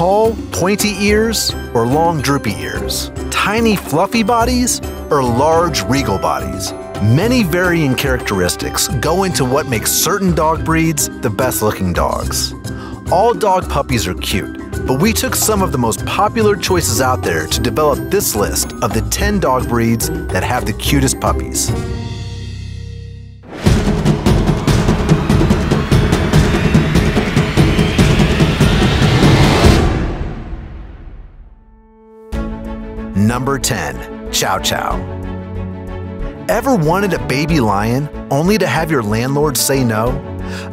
Tall, pointy ears or long, droopy ears? Tiny, fluffy bodies or large, regal bodies? Many varying characteristics go into what makes certain dog breeds the best looking dogs. All dog puppies are cute, but we took some of the most popular choices out there to develop this list of the 10 dog breeds that have the cutest puppies. Number 10. Chow Chow. Ever wanted a baby lion only to have your landlord say no?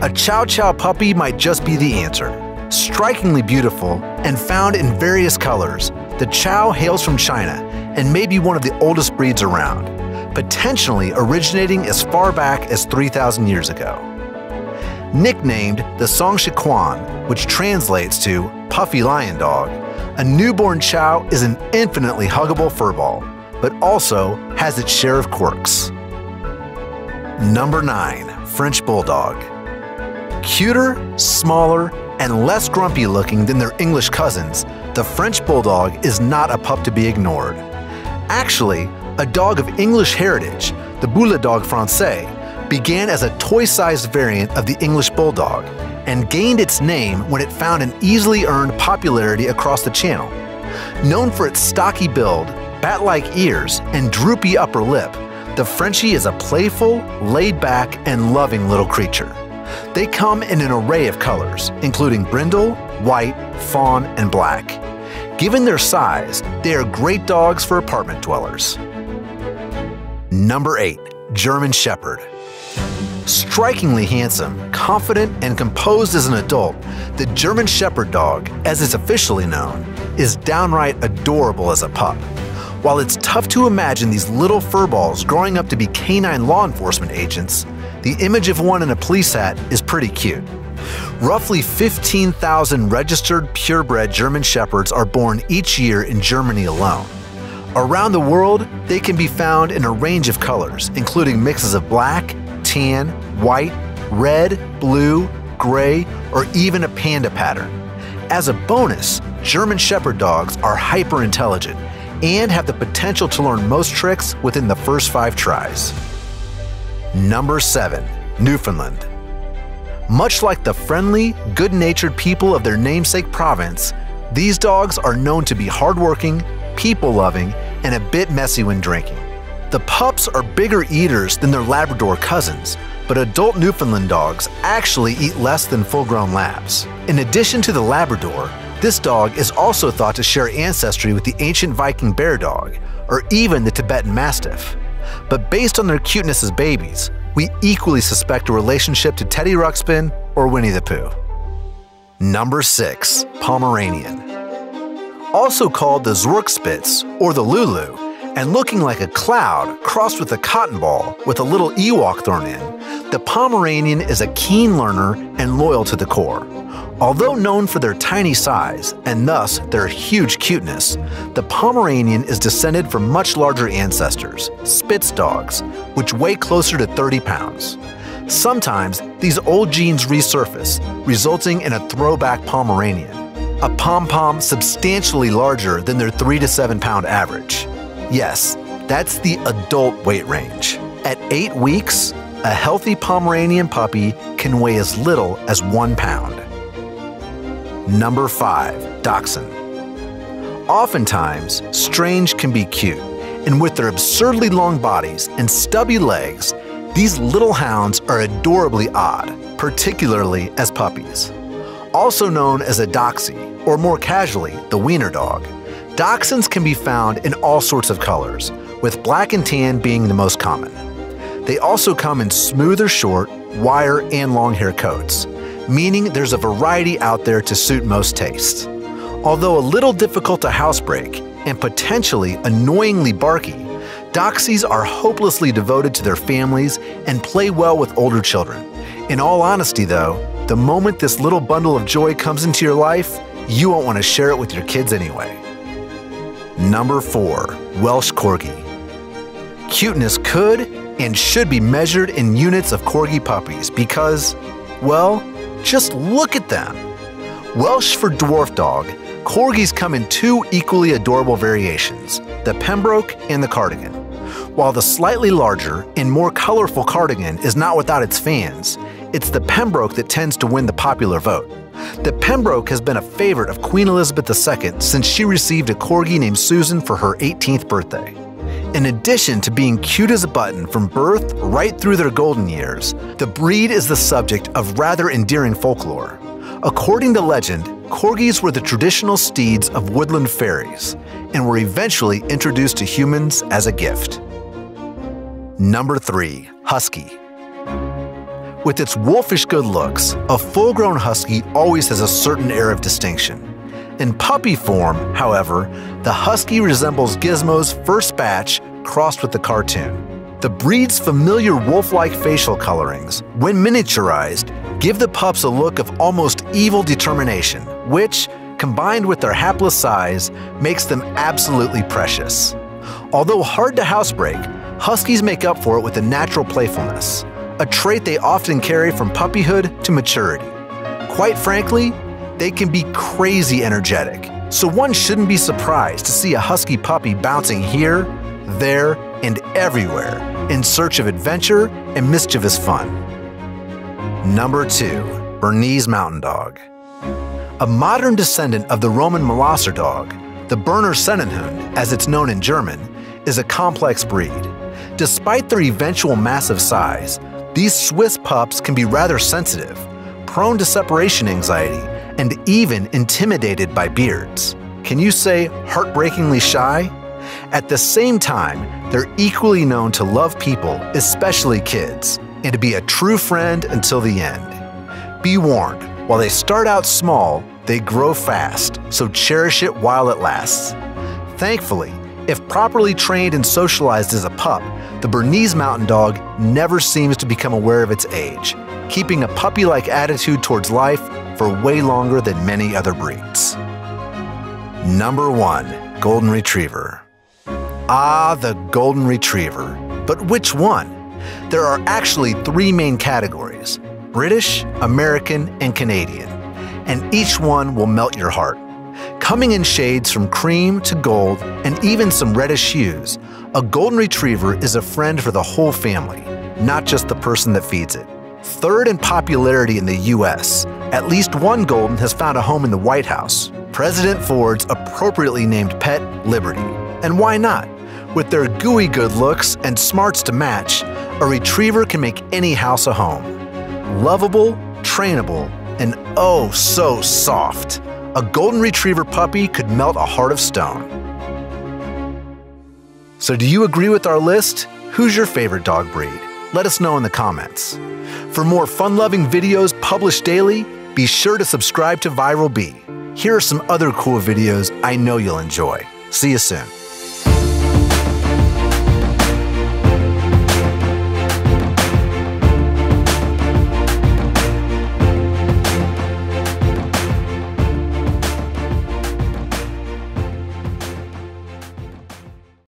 A Chow Chow puppy might just be the answer. Strikingly beautiful and found in various colors, the Chow hails from China and may be one of the oldest breeds around, potentially originating as far back as 3,000 years ago. Nicknamed the Songshi which translates to puffy lion dog, a newborn Chow is an infinitely huggable furball, but also has its share of quirks. Number 9. French Bulldog Cuter, smaller, and less grumpy looking than their English cousins, the French Bulldog is not a pup to be ignored. Actually, a dog of English heritage, the Bouledogue Francais, began as a toy-sized variant of the English Bulldog and gained its name when it found an easily earned popularity across the channel. Known for its stocky build, bat-like ears, and droopy upper lip, the Frenchie is a playful, laid-back, and loving little creature. They come in an array of colors, including brindle, white, fawn, and black. Given their size, they are great dogs for apartment dwellers. Number 8. German Shepherd Strikingly handsome, confident, and composed as an adult, the German Shepherd dog, as it's officially known, is downright adorable as a pup. While it's tough to imagine these little furballs growing up to be canine law enforcement agents, the image of one in a police hat is pretty cute. Roughly 15,000 registered purebred German Shepherds are born each year in Germany alone. Around the world, they can be found in a range of colors, including mixes of black, tan, white, red, blue, gray, or even a panda pattern. As a bonus, German Shepherd dogs are hyper intelligent and have the potential to learn most tricks within the first five tries. Number 7. Newfoundland. Much like the friendly, good natured people of their namesake province, these dogs are known to be hardworking, people loving, and a bit messy when drinking. The pups are bigger eaters than their Labrador cousins, but adult Newfoundland dogs actually eat less than full grown labs. In addition to the Labrador, this dog is also thought to share ancestry with the ancient Viking bear dog, or even the Tibetan Mastiff. But based on their cuteness as babies, we equally suspect a relationship to Teddy Ruxpin or Winnie the Pooh. Number 6. Pomeranian Also called the Zwergspitz or the Lulu, and looking like a cloud crossed with a cotton ball with a little Ewok thrown in, the Pomeranian is a keen learner and loyal to the core. Although known for their tiny size and thus their huge cuteness, the Pomeranian is descended from much larger ancestors, Spitz dogs, which weigh closer to 30 pounds. Sometimes these old genes resurface, resulting in a throwback Pomeranian, a pom pom substantially larger than their 3 to 7 pound average. Yes, that's the adult weight range. At eight weeks, a healthy Pomeranian puppy can weigh as little as one pound. Number 5. Dachshund Oftentimes, strange can be cute, and with their absurdly long bodies and stubby legs, these little hounds are adorably odd, particularly as puppies. Also known as a Dachshund, or more casually, the wiener dog, Dachshunds can be found in all sorts of colors, with black and tan being the most common. They also come in smoother short, wire, and long hair coats, meaning there's a variety out there to suit most tastes. Although a little difficult to housebreak and potentially annoyingly barky, Doxies are hopelessly devoted to their families and play well with older children. In all honesty, though, the moment this little bundle of joy comes into your life, you won't want to share it with your kids anyway. Number 4. Welsh Corgi Cuteness could and should be measured in units of Corgi puppies because, well, just look at them. Welsh for dwarf dog, corgis come in two equally adorable variations the Pembroke and the Cardigan. While the slightly larger and more colorful Cardigan is not without its fans, it's the Pembroke that tends to win the popular vote. The Pembroke has been a favorite of Queen Elizabeth II since she received a corgi named Susan for her 18th birthday. In addition to being cute as a button from birth right through their golden years, the breed is the subject of rather endearing folklore. According to legend, corgis were the traditional steeds of woodland fairies and were eventually introduced to humans as a gift. Number 3. Husky With its wolfish good looks, a full-grown husky always has a certain air of distinction. In puppy form, however, the husky resembles Gizmo's first batch crossed with the cartoon. The breed's familiar wolf-like facial colorings, when miniaturized, give the pups a look of almost evil determination, which, combined with their hapless size, makes them absolutely precious. Although hard to housebreak, Huskies make up for it with a natural playfulness, a trait they often carry from puppyhood to maturity. Quite frankly, they can be crazy energetic, so one shouldn't be surprised to see a husky puppy bouncing here, there, and everywhere in search of adventure and mischievous fun. Number 2. Bernese Mountain Dog A modern descendant of the Roman Molosser dog, the Berner Sennenhund, as it's known in German, is a complex breed. Despite their eventual massive size, these Swiss pups can be rather sensitive, prone to separation anxiety, and even intimidated by beards. Can you say heartbreakingly shy? At the same time, they're equally known to love people, especially kids, and to be a true friend until the end. Be warned, while they start out small, they grow fast, so cherish it while it lasts. Thankfully, if properly trained and socialized as a pup, the Bernese Mountain Dog never seems to become aware of its age, keeping a puppy like attitude towards life for way longer than many other breeds. Number 1 Golden Retriever. Ah, the Golden Retriever. But which one? There are actually three main categories British, American, and Canadian, and each one will melt your heart. Coming in shades from cream to gold and even some reddish hues, a Golden Retriever is a friend for the whole family, not just the person that feeds it. Third in popularity in the US, at least one Golden has found a home in the White House, President Ford's appropriately named pet, Liberty. And why not? With their gooey good looks and smarts to match, a retriever can make any house a home. Lovable, trainable, and oh so soft a golden retriever puppy could melt a heart of stone. So, do you agree with our list? Who's your favorite dog breed? Let us know in the comments. For more fun loving videos published daily, be sure to subscribe to ViralBe. Here are some other cool videos I know you'll enjoy. See you soon.